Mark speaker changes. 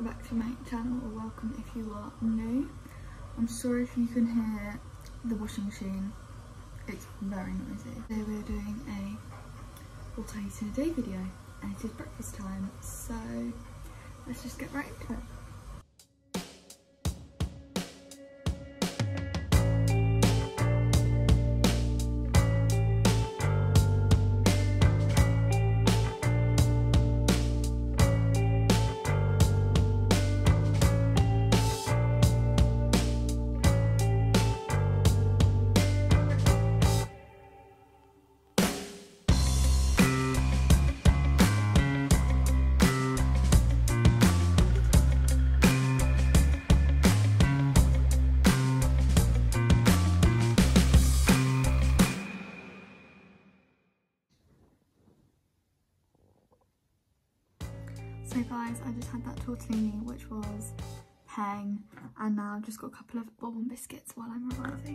Speaker 1: welcome back to my channel or welcome if you are new. I'm sorry if you can hear the washing machine, it's very noisy. Today we're doing a what I eat in a day video and it is breakfast time so let's just get right into it. So guys, I just had that tortellini which was peng and now I've just got a couple of bourbon biscuits while I'm revising.